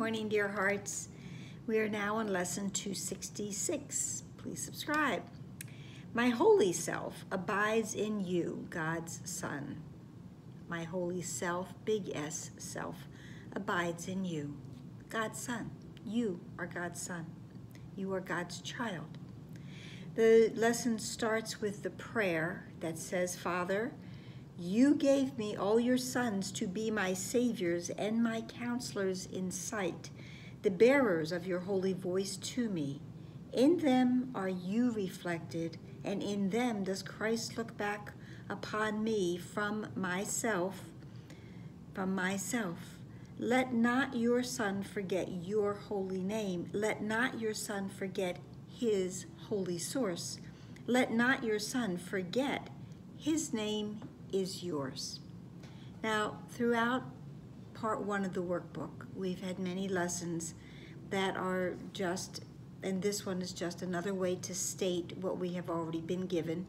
morning, dear hearts. We are now on lesson 266. Please subscribe. My holy self abides in you, God's Son. My holy self, big S self, abides in you, God's Son. You are God's Son. You are God's child. The lesson starts with the prayer that says, Father, you gave me all your sons to be my saviors and my counselors in sight, the bearers of your holy voice to me. In them are you reflected, and in them does Christ look back upon me from myself, from myself. Let not your son forget your holy name. Let not your son forget his holy source. Let not your son forget his name is yours. Now, throughout part one of the workbook, we've had many lessons that are just, and this one is just another way to state what we have already been given.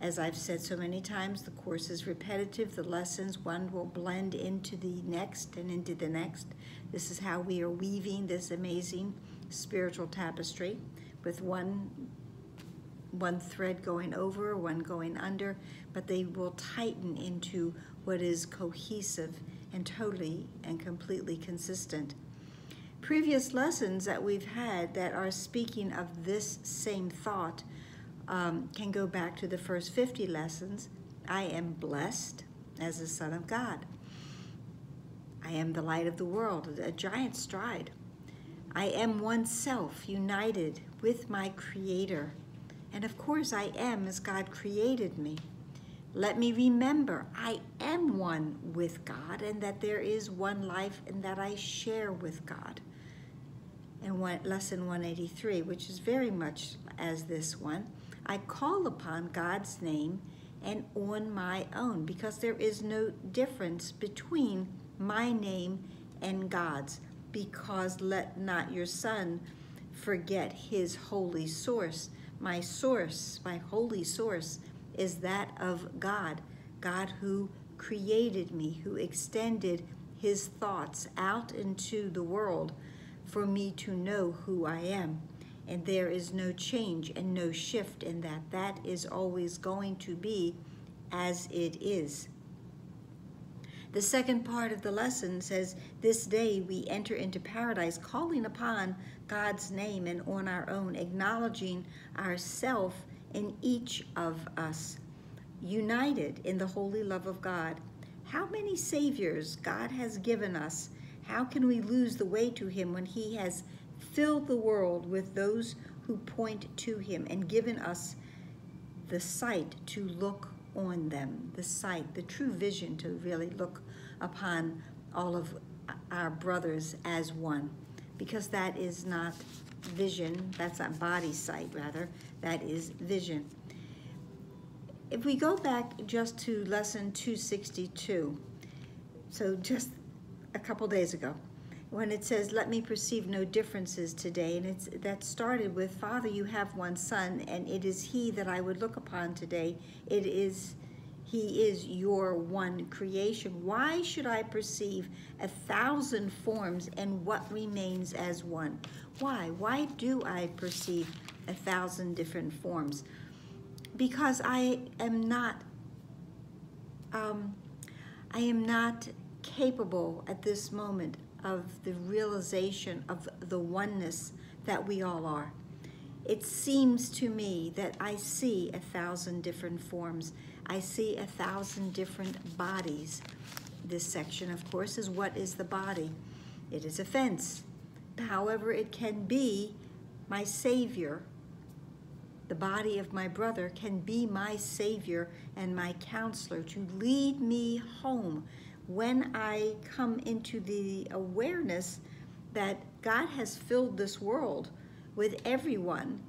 As I've said so many times, the course is repetitive. The lessons, one will blend into the next and into the next. This is how we are weaving this amazing spiritual tapestry with one one thread going over, one going under, but they will tighten into what is cohesive and totally and completely consistent. Previous lessons that we've had that are speaking of this same thought um, can go back to the first 50 lessons. I am blessed as a son of God. I am the light of the world, a giant stride. I am oneself united with my Creator. And of course, I am as God created me. Let me remember I am one with God and that there is one life and that I share with God. And lesson 183, which is very much as this one, I call upon God's name and on my own because there is no difference between my name and God's because let not your son forget his holy source my source, my holy source, is that of God, God who created me, who extended his thoughts out into the world for me to know who I am. And there is no change and no shift in that. That is always going to be as it is. The second part of the lesson says, This day we enter into paradise, calling upon God's name and on our own, acknowledging ourself in each of us, united in the holy love of God. How many saviors God has given us? How can we lose the way to Him when He has filled the world with those who point to Him and given us the sight to look on them, the sight, the true vision to really look upon all of our brothers as one. Because that is not vision, that's not body sight, rather, that is vision. If we go back just to lesson 262, so just a couple days ago, when it says, let me perceive no differences today, and it's that started with, Father, you have one son, and it is he that I would look upon today. It is, he is your one creation. Why should I perceive a thousand forms and what remains as one? Why? Why do I perceive a thousand different forms? Because I am not, um, I am not capable at this moment of the realization of the oneness that we all are. It seems to me that I see a thousand different forms. I see a thousand different bodies. This section, of course, is what is the body? It is a fence. However, it can be my Savior. The body of my brother can be my Savior and my counselor to lead me home when I come into the awareness that God has filled this world with everyone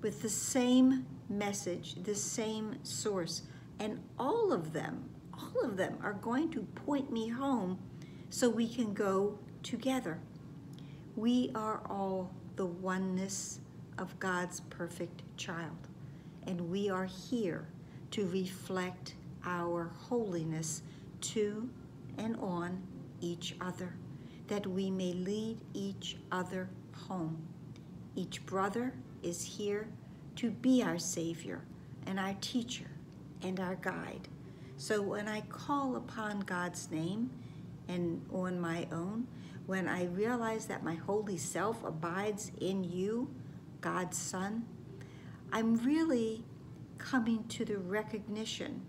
with the same message, the same source, and all of them, all of them are going to point me home so we can go together. We are all the oneness of God's perfect child, and we are here to reflect our holiness to and on each other. that we may lead each other home. Each brother is here to be our Savior and our teacher and our guide. So when I call upon God's name and on my own, when I realize that my holy self abides in you, God's Son, I'm really coming to the recognition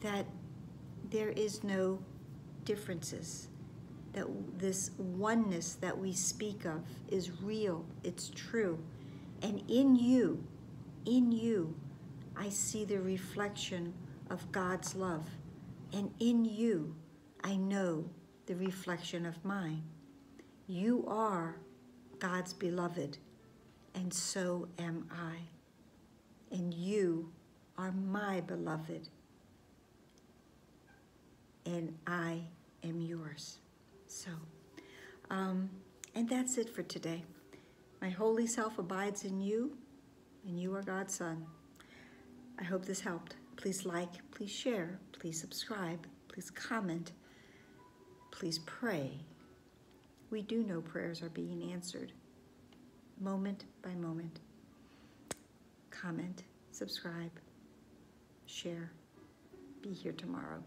that there is no differences, that this oneness that we speak of is real, it's true. And in you, in you, I see the reflection of God's love. And in you, I know the reflection of mine. You are God's beloved, and so am I. And you are my beloved, and I am yours. So, um, and that's it for today. My holy self abides in you, and you are God's Son. I hope this helped. Please like, please share, please subscribe, please comment, please pray. We do know prayers are being answered moment by moment. Comment, subscribe, share. Be here tomorrow.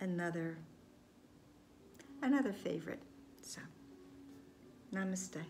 Another another favorite. So, namaste.